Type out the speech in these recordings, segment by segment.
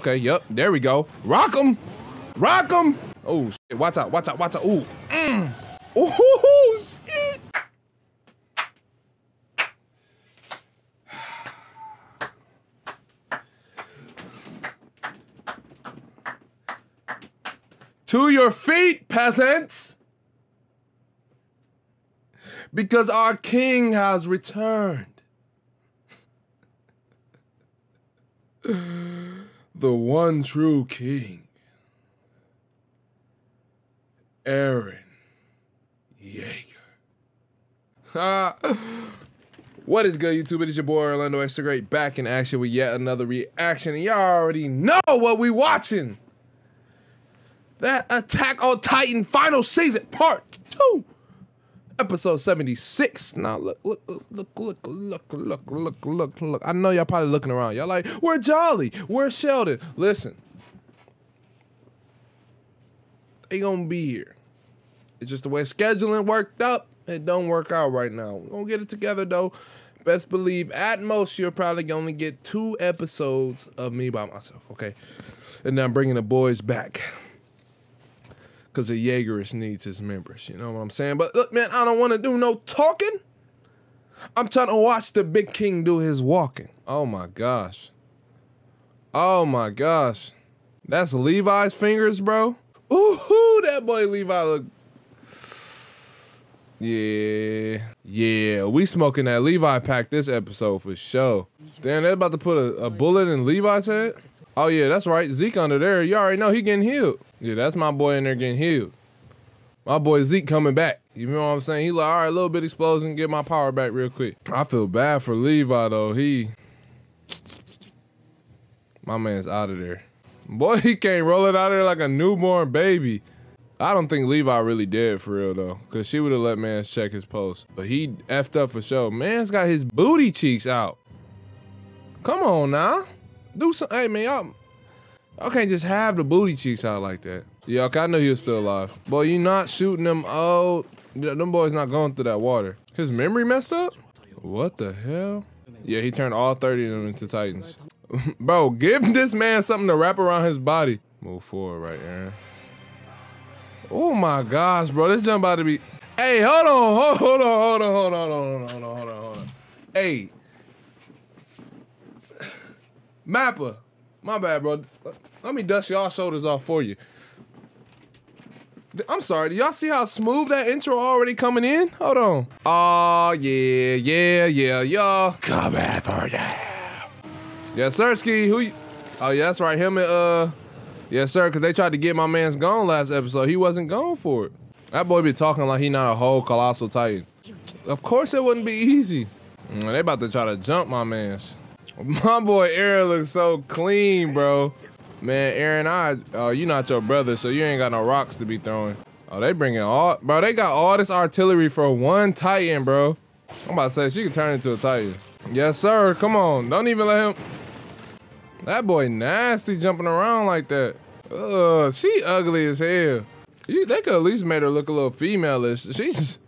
Okay, yep, there we go. Rock 'em! Rock 'em! Oh, shit. watch out, watch out, watch out. Ooh. Mm. Ooh, shit. To your feet, peasants! Because our king has returned. the one true king, Eren Yeager. what is good, YouTube? It is your boy Earlando Extra Great back in action with yet another reaction. And y'all already know what we watching. That Attack on Titan final season part two episode 76. Now look, look, look, look, look, look, look, look, look. I know y'all probably looking around. Y'all like, where Jolly? Where's Sheldon? Listen. They gonna be here. It's just the way scheduling worked up. It don't work out right now. We're gonna get it together though. Best believe at most you'll probably only get two episodes of me by myself, okay? And then I'm bringing the boys back because the Jaegerish needs his members. You know what I'm saying? But look, man, I don't want to do no talking. I'm trying to watch the big king do his walking. Oh my gosh. Oh my gosh. That's Levi's fingers, bro. Ooh, that boy Levi look. Yeah, yeah, we smoking that Levi pack this episode for sure. Damn, they're about to put a, a bullet in Levi's head. Oh yeah, that's right. Zeke under there. You already know he getting healed. Yeah, that's my boy in there getting healed. My boy Zeke coming back. You know what I'm saying? He like, all right, a little bit explosion, get my power back real quick. I feel bad for Levi though. He, my man's out of there. Boy, he came rolling out there like a newborn baby. I don't think Levi really did for real though, cause she would have let Mans check his post. But he effed up for sure. Man's got his booty cheeks out. Come on now, do some. Hey man, y'all, y'all can't just have the booty cheeks out like that. Yeah, okay, I know he was still alive. Boy, you not shooting them. Oh, them boys not going through that water. His memory messed up. What the hell? Yeah, he turned all 30 of them into Titans. Bro, give this man something to wrap around his body. Move forward right, Eren. Oh my gosh, bro. This jump about to be. Hey, hold on, hold on, hold on, hold on, hold on, hold on, hold on, hold on. Hey. Mappa. My bad, bro. Let me dust y'all shoulders off for you. I'm sorry. Do y'all see how smooth that intro already coming in? Hold on. Oh, yeah, yeah, yeah, y'all. Coming for you. Yes, sir, Ski. Who you? Oh, yeah, that's right. Him and, uh, yes, sir, because they tried to get my man's gone last episode. He wasn't gone for it. That boy be talking like he not a whole colossal titan. Of course it wouldn't be easy. Mm, they about to try to jump my man's. My boy Eren looks so clean, bro. Man, Eren, I, uh, you not your brother, so you ain't got no rocks to be throwing. Oh, they bringing all, bro, they got all this artillery for one Titan, bro. I'm about to say, she can turn into a Titan. Yes, sir, come on. Don't even let him. That boy nasty jumping around like that. Ugh, she ugly as hell. You, they could at least made her look a little female-ish. She's,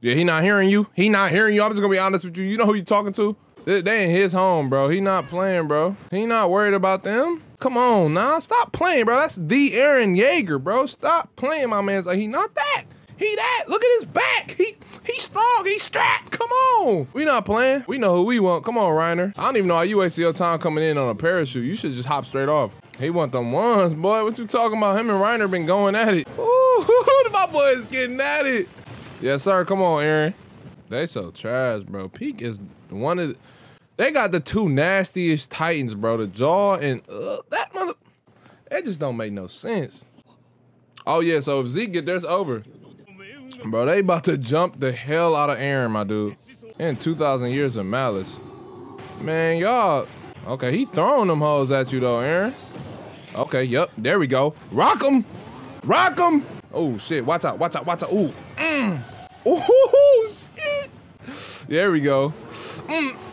yeah, he not hearing you. He not hearing you. I'm just gonna be honest with you. You know who you talking to? They, they in his home, bro. He not playing, bro. He not worried about them. Come on now, stop playing, bro. That's the Eren Yeager, bro. Stop playing, my man's like he not that. He that. Look at his back. He he strong. He strapped. Come on. We not playing. We know who we want. Come on, Reiner. I don't even know how you wasted your time coming in on a parachute. You should just hop straight off. He want them ones, boy. What you talking about? Him and Reiner been going at it. Ooh, my boy is getting at it. Yes, sir. Come on, Eren. They so trash, bro. Pieck is one of the, they got the two nastiest Titans, bro. The jaw and uh, that mother. That just don't make no sense. Oh yeah, so if Zeke get theirs over, bro, they about to jump the hell out of Eren, my dude. In 2,000 years of malice, man, y'all. Okay, he throwing them hoes at you though, Eren. Okay, yep, there we go. Rock them, rock them. Oh shit, watch out, watch out, watch out. Ooh, mm. ooh, shit. There we go. Mm.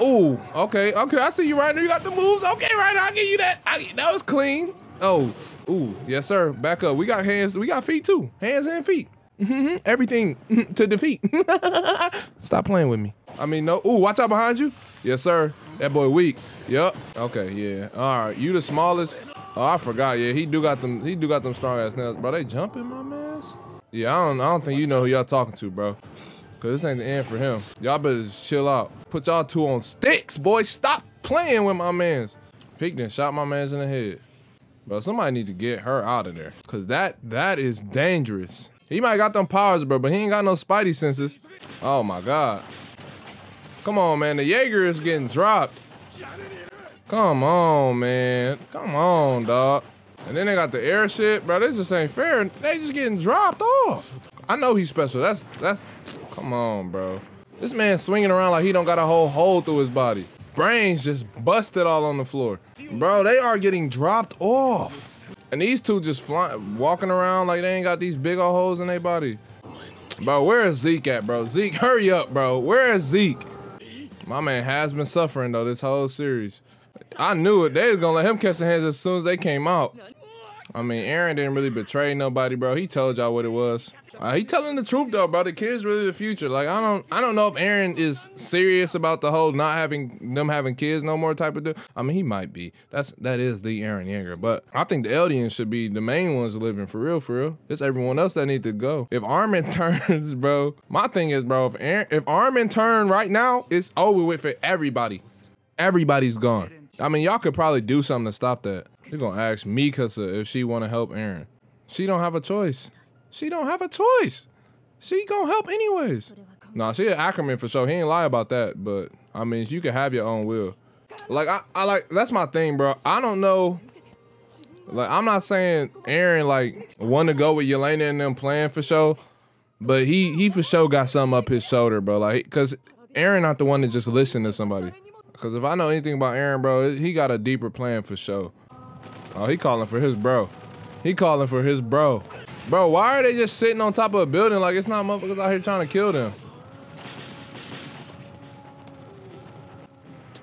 Ooh, okay, okay. I see you right now. You got the moves. Okay, right. I'll give you that. I, that was clean. Oh, ooh, yes, sir. Back up. We got hands. We got feet too. Hands and feet. Mm-hmm. Everything to defeat. Stop playing with me. I mean, no. Ooh, watch out behind you. Yes, sir. That boy weak. Yup. Okay, yeah. All right. You the smallest. Oh, I forgot. Yeah, he do got them. He do got them strong ass nails, bro. They jumping, my mans. Yeah, I don't. I don't think you know who y'all talking to, bro. Cause this ain't the end for him. Y'all better just chill out. Put y'all two on sticks, boy. Stop playing with my mans. Pieck then shot my mans in the head. Bro, somebody need to get her out of there. Cause that that is dangerous. He might got them powers, bro, but he ain't got no spidey senses. Oh my god. Come on, man. The Jaeger is getting dropped. Come on, man. Come on, dog. And then they got the air shit, bro. This just ain't fair. They just getting dropped off. I know he's special. That's that's. Come on, bro. This man swinging around like he don't got a whole hole through his body. Brains just busted all on the floor. Bro, they are getting dropped off. And these two just flying, walking around like they ain't got these big old holes in their body. Bro, where is Zeke at, bro? Zeke, hurry up, bro. Where is Zeke? My man has been suffering, though, this whole series. I knew it. They was gonna let him catch the hands as soon as they came out. I mean, Eren didn't really betray nobody, bro. He told y'all what it was. Uh, he telling the truth though, bro. The kid's really the future. Like I don't, I don't know if Eren is serious about the whole not having them having kids no more type of deal. I mean, he might be. That's that is the Eren Yeager. But I think the Eldians should be the main ones living for real, for real. It's everyone else that need to go. If Armin turns, bro, my thing is, bro, if Eren, if Armin turn right now, it's over with for everybody. Everybody's gone. I mean, y'all could probably do something to stop that. You're gonna ask me Mikasa if she want to help Eren. She don't have a choice. She don't have a choice. She gonna help anyways. Nah, she an Ackerman for sure. He ain't lie about that. But I mean, you can have your own will. Like I, I like that's my thing, bro. I don't know. Like I'm not saying Eren like want to go with Yelena and them playing for sure, but he he for sure got something up his shoulder, bro. Like, cause Eren not the one to just listen to somebody. Cause if I know anything about Eren, bro, he got a deeper plan for sure. Oh, he calling for his bro. He calling for his bro. Bro, why are they just sitting on top of a building like it's not motherfuckers out here trying to kill them?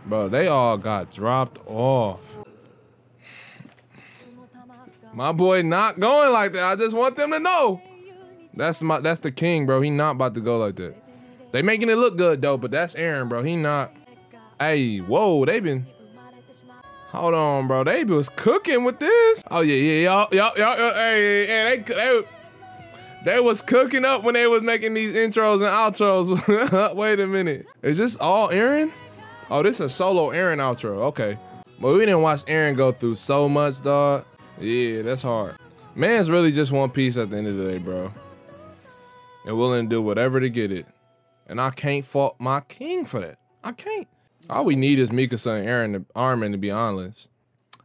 Bro, they all got dropped off. My boy not going like that. I just want them to know. That's my that's the king, bro. He not about to go like that. They making it look good though, but that's Eren, bro. He not. Hey, whoa, they been Hold on, bro. They was cooking with this. Oh yeah, yeah, y'all, y'all, y'all. Hey, hey, they, they, they was cooking up when they was making these intros and outros. Wait a minute. Is this all Eren? Oh, this is a solo Eren outro. Okay. But we didn't watch Eren go through so much, dog. Yeah, that's hard. Man's really just one piece at the end of the day, bro. And willing to do whatever to get it. And I can't fault my king for that. I can't. All we need is Mikasa and Eren to Armin to be honest.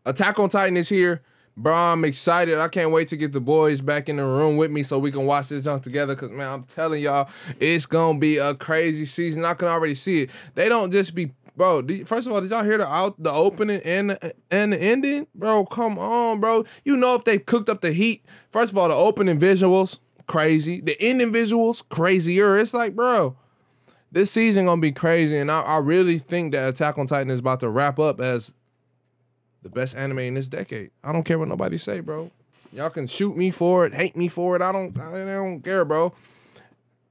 Attack on Titan is here. Bro, I'm excited. I can't wait to get the boys back in the room with me so we can watch this junk together. Cause man, I'm telling y'all, it's gonna be a crazy season. I can already see it. They don't just be bro. First of all, did y'all hear the out the opening and the, and the ending, bro? Come on, bro. You know if they cooked up the heat. First of all, the opening visuals crazy. The ending visuals crazier. It's like, bro this season gonna be crazy, and I, I, really think that Attack on Titan is about to wrap up as the best anime in this decade. I don't care what nobody say, bro. Y'all can shoot me for it, hate me for it. I don't, I don't care, bro.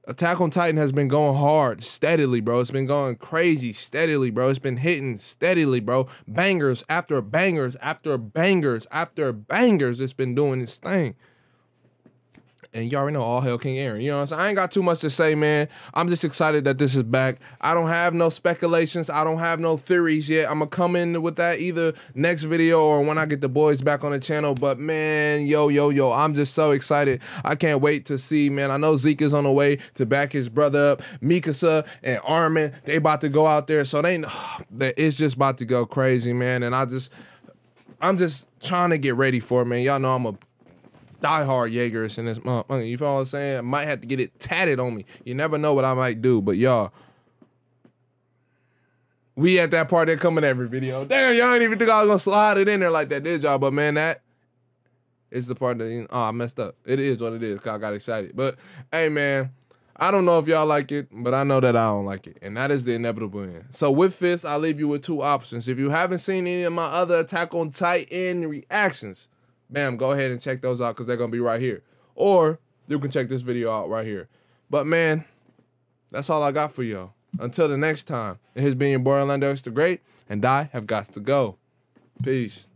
Attack on Titan has been going hard, steadily, bro. It's been going crazy, steadily, bro. It's been hitting steadily, bro. Bangers after bangers after bangers after bangers. It's been doing this thing and you already know all hell King Eren. You know what I'm saying? I ain't got too much to say, man. I'm just excited that this is back. I don't have no speculations. I don't have no theories yet. I'm gonna come in with that either next video or when I get the boys back on the channel. But man, yo, yo, yo, I'm just so excited. I can't wait to see, man. I know Zeke is on the way to back his brother up. Mikasa and Armin, they about to go out there. So they it's just about to go crazy, man. And I just I'm just trying to get ready for it, man. Y'all know I'm a diehard Jaegers in this month. You feel what I'm saying? I might have to get it tatted on me. You never know what I might do, but y'all. We at that part that come in every video. Damn, y'all ain't even think I was gonna slide it in there like that, did y'all? But man, that is the part that oh, I messed up. It is what it is. Cause I got excited. But hey, man, I don't know if y'all like it, but I know that I don't like it, and that is the inevitable end. So with this, I leave you with two options. If you haven't seen any of my other Attack on Titan reactions, bam, go ahead and check those out because they're going to be right here. Or you can check this video out right here. But man, that's all I got for y'all. Until the next time, it has been your boy Earlando X the Great, and I have got to go. Peace.